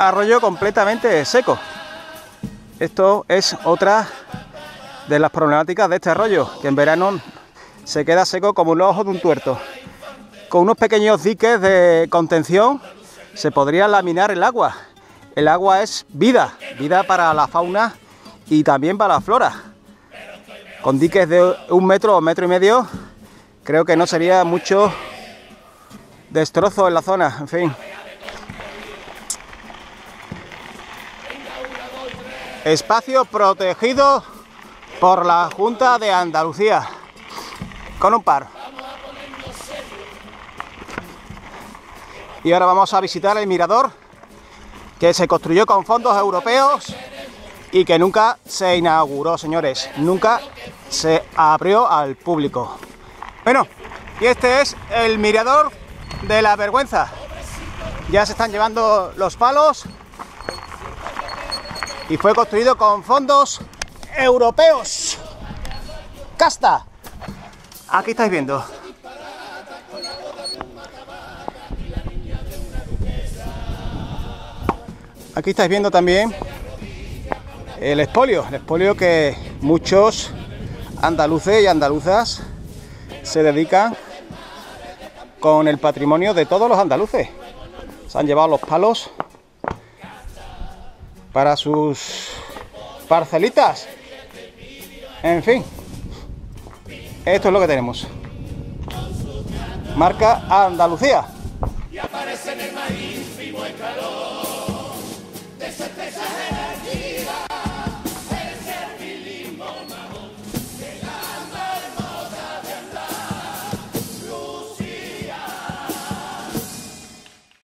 arroyo completamente seco. Esto es otra de las problemáticas de este arroyo, que en verano se queda seco como un ojo de un tuerto. Con unos pequeños diques de contención se podría laminar el agua. El agua es vida, vida para la fauna y también para la flora. Con diques de un metro o metro y medio, creo que no sería mucho destrozo en la zona, en fin. Espacio protegido por la Junta de Andalucía, con un par. Y ahora vamos a visitar el mirador que se construyó con fondos europeos y que nunca se inauguró, señores. Nunca se abrió al público. Bueno, y este es el mirador de la vergüenza. Ya se están llevando los palos y fue construido con fondos europeos. Casta. Aquí estáis viendo. Aquí estáis viendo también el expolio, el expolio que muchos andaluces y andaluzas se dedican con el patrimonio de todos los andaluces. Se han llevado los palos para sus parcelitas. En fin, esto es lo que tenemos. Marca Andalucía.